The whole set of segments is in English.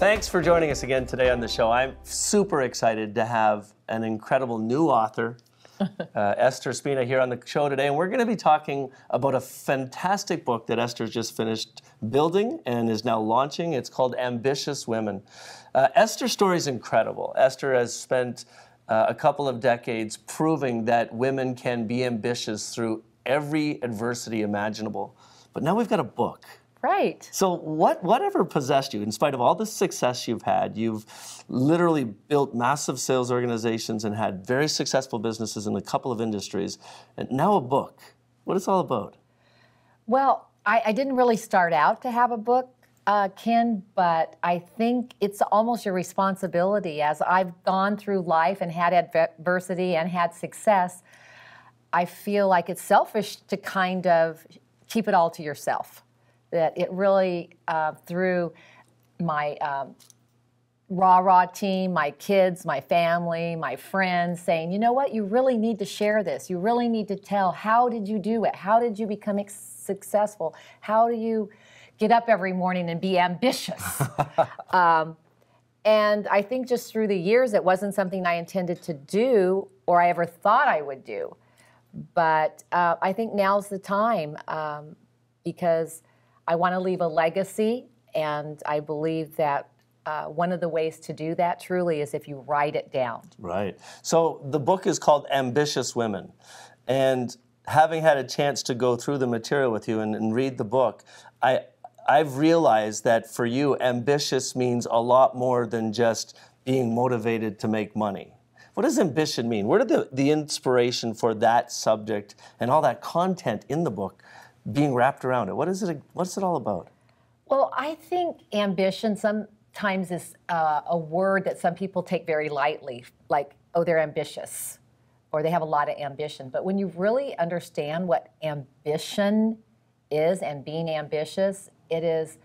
Thanks for joining us again today on the show. I'm super excited to have an incredible new author, uh, Esther Spina, here on the show today. And we're going to be talking about a fantastic book that Esther's just finished building and is now launching. It's called Ambitious Women. Uh, Esther's story is incredible. Esther has spent uh, a couple of decades proving that women can be ambitious through every adversity imaginable. But now we've got a book. Right. So what whatever possessed you, in spite of all the success you've had, you've literally built massive sales organizations and had very successful businesses in a couple of industries, and now a book. What is it all about? Well, I, I didn't really start out to have a book, uh, Ken, but I think it's almost your responsibility as I've gone through life and had adversity and had success. I feel like it's selfish to kind of keep it all to yourself that it really, uh, through my um, Raw rah team, my kids, my family, my friends, saying, you know what, you really need to share this. You really need to tell how did you do it? How did you become ex- successful? How do you get up every morning and be ambitious? um, and I think just through the years, it wasn't something I intended to do or I ever thought I would do. But uh, I think now's the time um, because I want to leave a legacy, and I believe that uh, one of the ways to do that truly is if you write it down. Right. So the book is called Ambitious Women. And having had a chance to go through the material with you and, and read the book, I, I've realized that for you, ambitious means a lot more than just being motivated to make money. What does ambition mean? Where did the, the inspiration for that subject and all that content in the book being wrapped around it. What is it? What's it all about? Well, I think ambition sometimes is uh, a word that some people take very lightly, like, oh, they're ambitious, or they have a lot of ambition. But when you really understand what ambition is and being ambitious, it is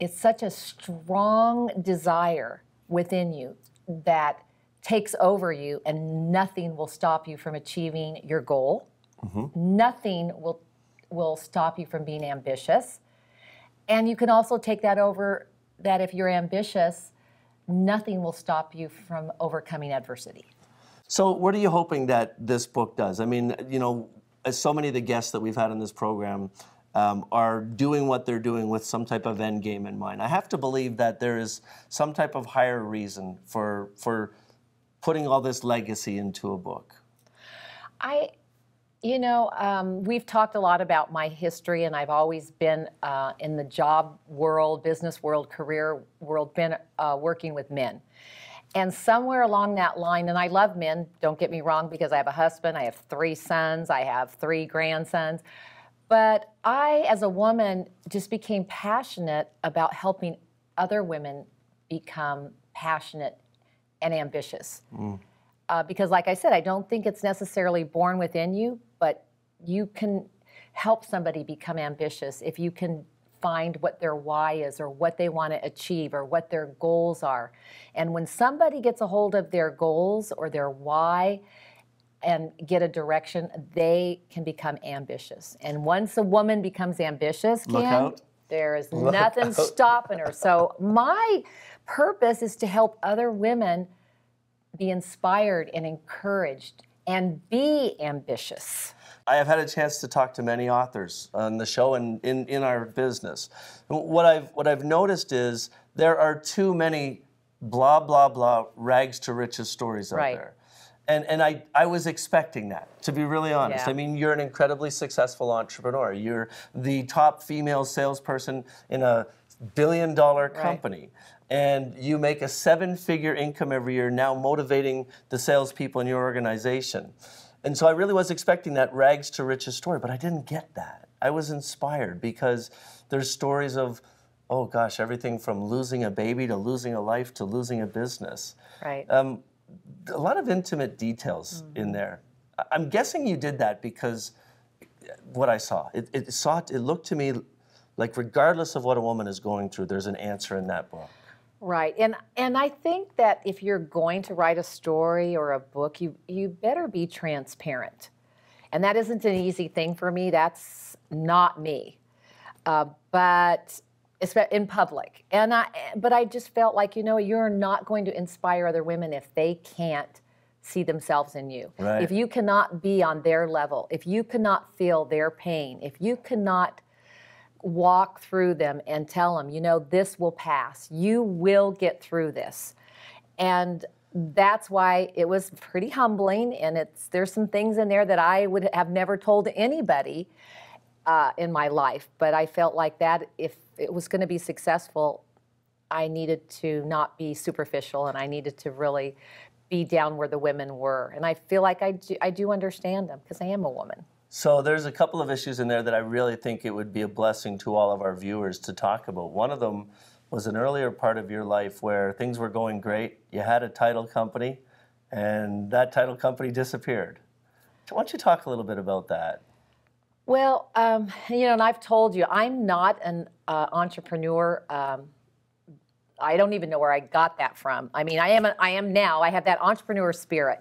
it's such a strong desire within you that takes over you and nothing will stop you from achieving your goal. Mm-hmm. Nothing will will stop you from being ambitious. And you can also take that over that if you're ambitious, nothing will stop you from overcoming adversity. So, what are you hoping that this book does? I mean, you know, as so many of the guests that we've had in this program um, are doing what they're doing with some type of end game in mind. I have to believe that there is some type of higher reason for for putting all this legacy into a book. I you know, um, we've talked a lot about my history, and I've always been uh, in the job world, business world, career world, been uh, working with men. And somewhere along that line, and I love men, don't get me wrong, because I have a husband, I have three sons, I have three grandsons. But I, as a woman, just became passionate about helping other women become passionate and ambitious. Mm. Uh, because, like I said, I don't think it's necessarily born within you, but you can help somebody become ambitious if you can find what their why is or what they want to achieve or what their goals are. And when somebody gets a hold of their goals or their why, and get a direction, they can become ambitious. And once a woman becomes ambitious, Ken, there is Look nothing out. stopping her. So my purpose is to help other women be inspired and encouraged and be ambitious. I have had a chance to talk to many authors on the show and in, in our business. What I've, what I've noticed is there are too many blah, blah, blah, rags to riches stories out right. there. And, and I, I was expecting that, to be really honest. Yeah. I mean, you're an incredibly successful entrepreneur. You're the top female salesperson in a billion dollar company. And you make a seven figure income every year now motivating the salespeople in your organization. And so I really was expecting that rags to riches story, but I didn't get that. I was inspired because there's stories of, oh gosh, everything from losing a baby to losing a life to losing a business. Right. Um, a lot of intimate details mm-hmm. in there. I'm guessing you did that because what I saw, it, it, saw, it looked to me like regardless of what a woman is going through, there's an answer in that book. Right. And and I think that if you're going to write a story or a book, you you better be transparent. And that isn't an easy thing for me. That's not me. Uh, but in public. And I, but I just felt like, you know, you're not going to inspire other women if they can't see themselves in you. Right. If you cannot be on their level, if you cannot feel their pain, if you cannot walk through them and tell them, you know, this will pass. You will get through this. And that's why it was pretty humbling and it's there's some things in there that I would have never told anybody uh, in my life, but I felt like that if it was going to be successful, I needed to not be superficial and I needed to really be down where the women were. And I feel like I do, I do understand them because I am a woman. So there's a couple of issues in there that I really think it would be a blessing to all of our viewers to talk about. One of them was an earlier part of your life where things were going great. You had a title company, and that title company disappeared. Why don't you talk a little bit about that? Well, um, you know, and I've told you, I'm not an uh, entrepreneur. Um, I don't even know where I got that from. I mean, I am. A, I am now. I have that entrepreneur spirit,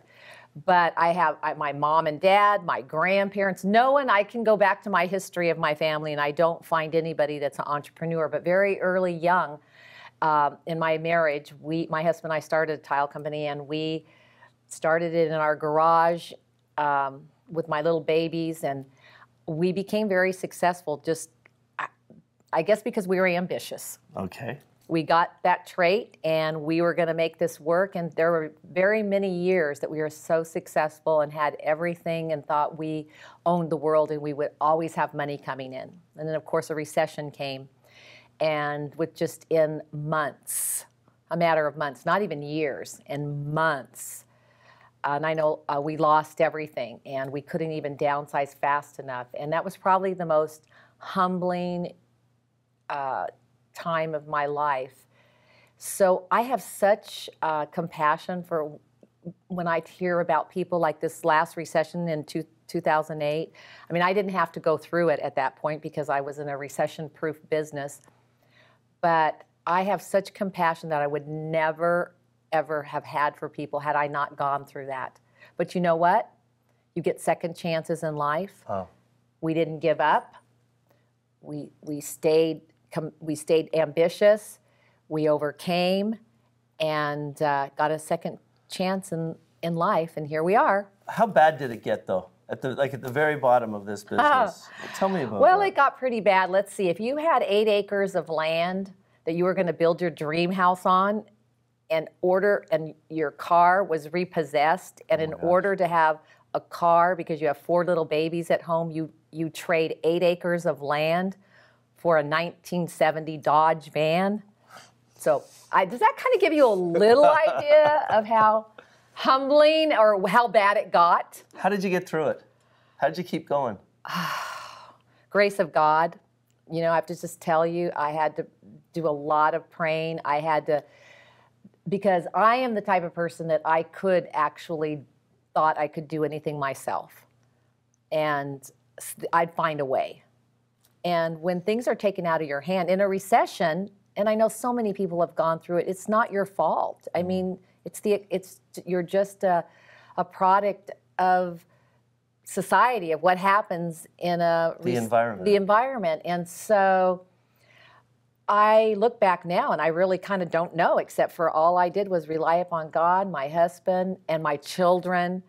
but I have I, my mom and dad, my grandparents. No one. I can go back to my history of my family, and I don't find anybody that's an entrepreneur. But very early, young, um, in my marriage, we, my husband and I started a tile company, and we started it in our garage um, with my little babies, and we became very successful. Just, I, I guess, because we were ambitious Okay. We got that trait and we were going to make this work. And there were very many years that we were so successful and had everything and thought we owned the world and we would always have money coming in. And then of course a recession came. And with just in months a matter of months not even years in months and I know uh, we lost everything and we couldn't even downsize fast enough. And that was probably the most humbling uh, time of my life. So I have such uh, compassion for when I hear about people like this last recession in two, 2008. I mean, I didn't have to go through it at that point because I was in a recession proof business. But I have such compassion that I would never, ever have had for people had I not gone through that. But you know what? You get second chances in life. Oh. We didn't give up. We, we, stayed, com- we stayed ambitious. We overcame and uh, got a second chance in, in life. And here we are. How bad did it get though? At the like at the very bottom of this business. Tell me about Well, that. it got pretty bad. Let's see. If you had eight acres of land that you were going to build your dream house on, and order and your car was repossessed, and in order to have a car because you have four little babies at home, you you trade eight acres of land for a 1970 Dodge van. So, I, does that kind of give you a little idea of how humbling or how bad it got? How did you get through it? How did you keep going? grace of God. You know, I have to just tell you, I had to do a lot of praying. I had to, because I am the type of person that I could actually thought I could do anything myself. And I'd find a way. And when things are taken out of your hand in a recession, and I know so many people have gone through it, it's not your fault. I mm-hmm. mean, it's the it's you're just a, a product of society of what happens in a The environment. the environment and so i look back now and i really kind of don't know except for all i did was rely upon god my husband and my children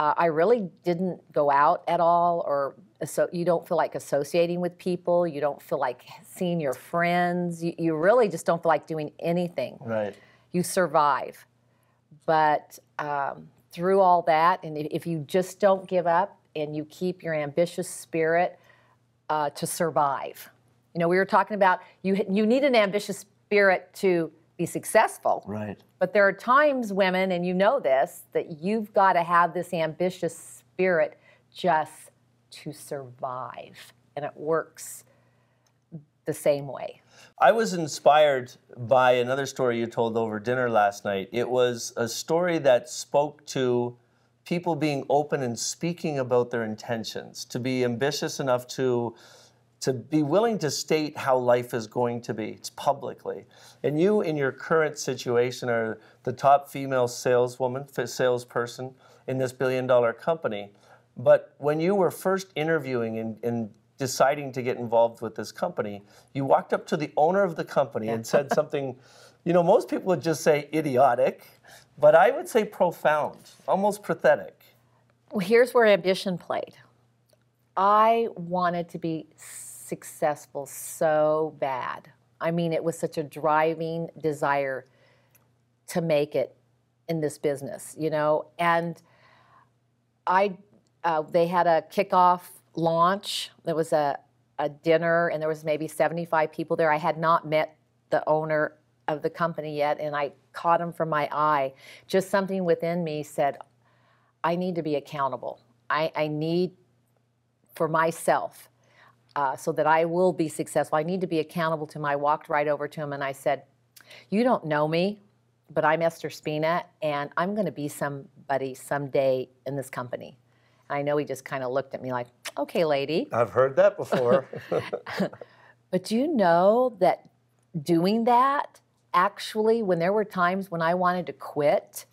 uh, i really didn't go out at all or so you don't feel like associating with people you don't feel like seeing your friends you, you really just don't feel like doing anything Right. you survive. But um, through all that, and if- you just don't give up and you keep your ambitious spirit uh, to survive, you know, we were talking about you you need an ambitious spirit to be successful. Right. But there are times, women, and you know this, that you've got to have this ambitious spirit just to survive, and it works the same way. I was inspired by another story you told over dinner last night. It was a story that spoke to people being open and speaking about their intentions, to be ambitious enough to to be willing to state how life is going to be publicly. And you, in your current situation, are the top female saleswoman, salesperson in this billion dollar company. But when you were first interviewing and, and deciding to get involved with this company, you walked up to the owner of the company and said something, you know, most people would just say idiotic, but I would say profound, almost pathetic. Well, here's where ambition played. I wanted to be successful so bad. I mean, it was such a driving desire to make it in this business, you know. And I, uh, they had a kickoff launch. There was a, a dinner, and there was maybe 75 people there. I had not met the owner of the company yet, and I caught him from my eye. Just something within me said, I need to be accountable. I, I need for myself uh, so that I will be successful. I need to be accountable to him. I walked right over to him and I said, You don't know me, but I'm Esther Spina, and I'm going to be somebody someday in this company. And I know he just kind of looked at me like, Okay, lady. I've heard that before. but do you know that doing that, actually, when there were times when I wanted to quit,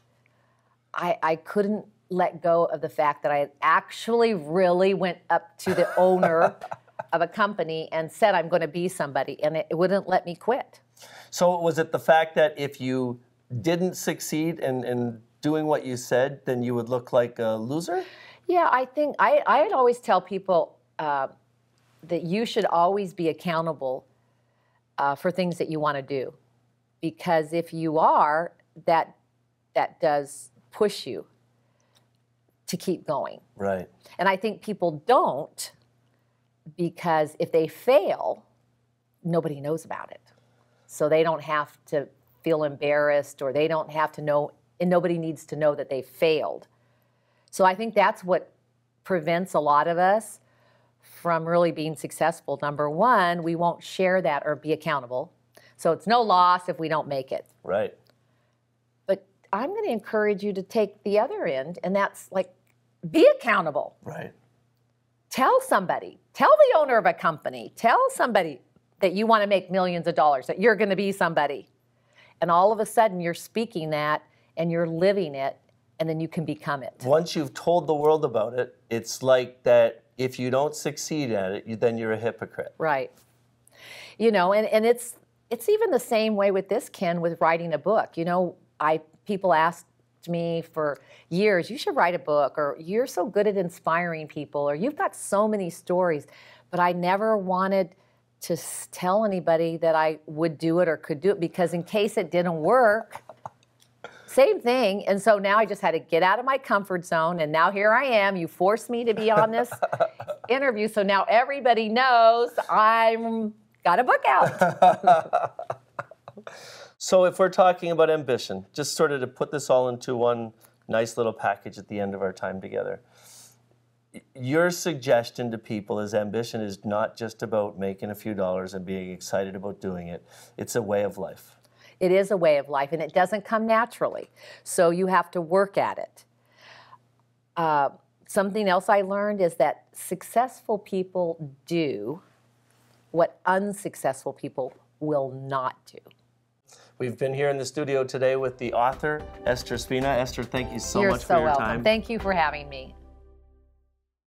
I, I couldn't let go of the fact that I actually really went up to the owner of a company and said, I'm going to be somebody, and it, it, wouldn't let me quit. So, was it the fact that if you didn't succeed in, in doing what you said, then you would look like a loser? Yeah, I think I, I'd always tell people uh, that you should always be accountable uh, for things that you want to do. Because if you are, that, that does push you to keep going. Right. And I think people don't because if they fail, nobody knows about it. So they don't have to feel embarrassed or they don't have to know, and nobody needs to know that they failed. So I think that's what prevents a lot of us from really being successful. Number one, we won't share that or be accountable. So it's no loss if we don't make it. Right. But I'm going to encourage you to take the other end, and that's like be accountable. Right. Tell somebody, tell the owner of a company, tell somebody that you want to make millions of dollars, that you're going to be somebody. And all of a sudden, you're speaking that and you're living it, and then you can become it. Once you've told the world about it, it's like that if you don't succeed at it, you, then you're a hypocrite. Right. You know, and, and it's it's even the same way with this, Ken, with writing a book. You know, I people ask me for years, you should write a book, or you're so good at inspiring people, or you've got so many stories. But I never wanted to tell anybody that I would do it or could do it because, in case it didn't work, same thing. And so now I just had to get out of my comfort zone. And now here I am. You forced me to be on this interview. So now everybody knows I'm got a book out. So if we're talking about ambition, just sort of to put this all into one nice little package at the end of our time together. Your suggestion to people is ambition is not just about making a few dollars and being excited about doing it. It's a way of life. It is a way of life, and it doesn't come naturally. So you have to work at it. Uh, something else I learned is that successful people do what unsuccessful people will not do. We've been here in the studio today with the author, Esther Spina. Esther, thank you so You're much so for your welcome. time. Thank you for having me.